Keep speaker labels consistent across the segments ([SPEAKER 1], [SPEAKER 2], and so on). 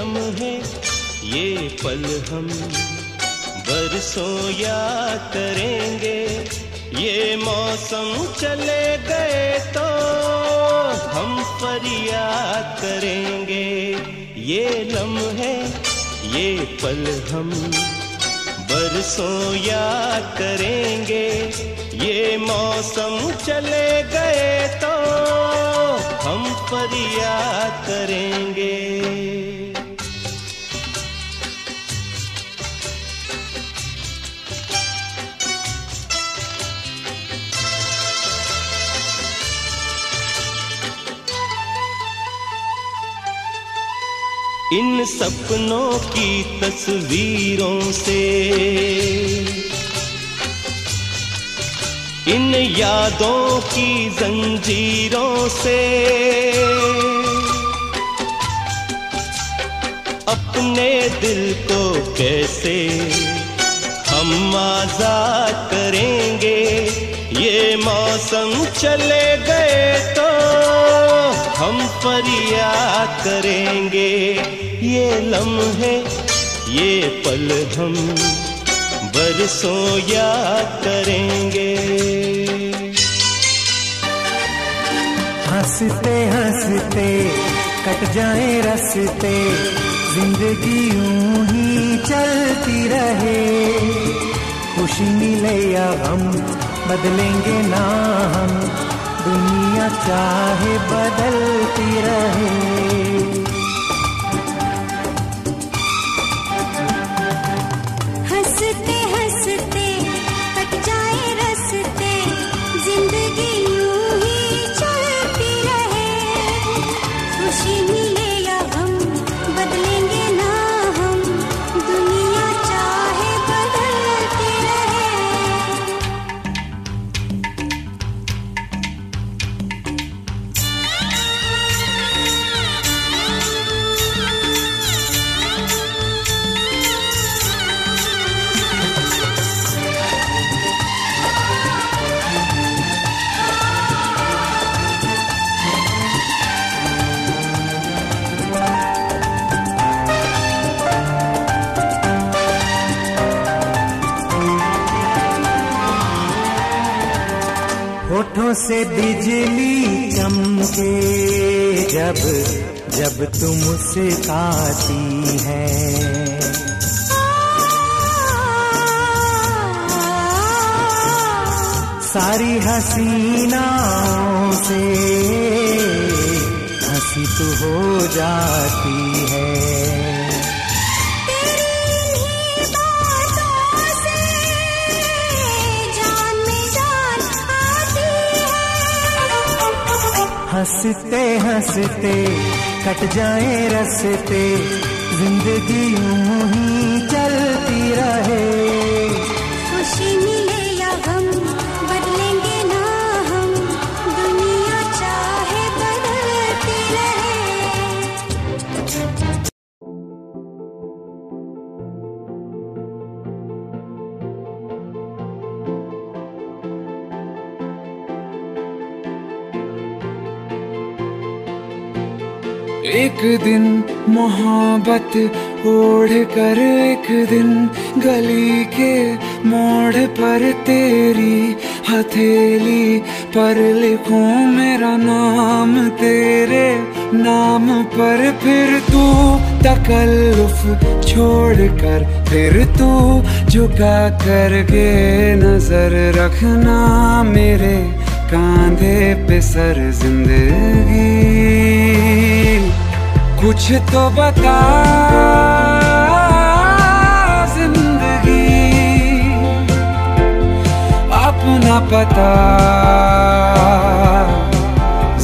[SPEAKER 1] ये पल हम बरसों याद करेंगे। ये मौसम चले गए तो हम फरियाद करेंगे। ये लम्हे ये पल हम बरसों याद करेंगे। ये मौसम चले गए तो हम फरियाद करेंगे। इन सपनों की तस्वीरों से। इन यादों की जंजीरों से। अपने दिल को कैसे हम आज़ाद करेंगे? ये मौसम चले गए तो हम फरियाद करेंगे। ये लम्हे ये पल हम बरसों याद करेंगे।
[SPEAKER 2] हँसते हँसते, कट जाए रस्ते, ज़िंदगी यूँ ही चलती रहे। खुशी मिले या हम बदलेंगे ना हम, दुनिया चाहे बदलती रहे। होठों से बिजली चमके जब जब तुम मुस्काती है। सारी हसीनाओं से हँसी तो हो जाती है। हँसते हँसते कट जाए रस्ते ज़िंदगी यूँ ही चलती रहे।
[SPEAKER 3] एक दिन मोहब्बत ओढ़ कर एक दिन गली के मोड़ पर तेरी हथेली पर लिखूं मेरा नाम, तेरे नाम पर फिर तू तकल्लुफ छोड़ कर, फिर तू झुका करके नज़र रखना मेरे कांधे पे सर ज़िंदगी। कुछ तो बता ज़िंदगी। अपना पता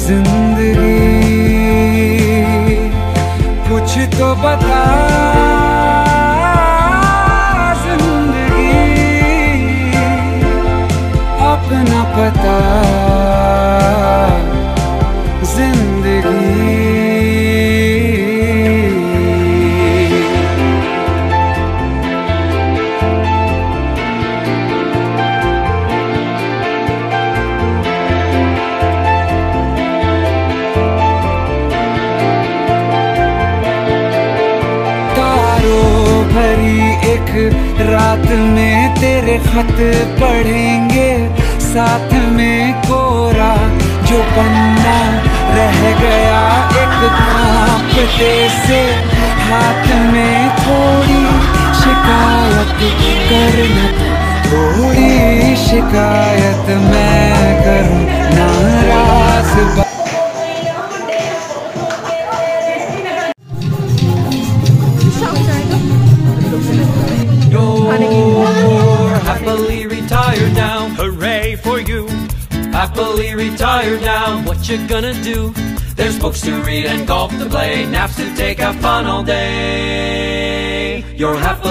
[SPEAKER 3] ज़िंदगी। कुछ तो बता। रात में तेरे खत पढ़ेंगे, साथ में कोरा जो पन्ना रह गया एक कांपते से। हाथ में थोड़ी शिकायत करना, थोड़ी शिकायत मैं करूँ, नाराज़
[SPEAKER 4] For you. Happily retired now. What you gonna do? There's books to read and golf to play, naps to take, have fun all day. You're happily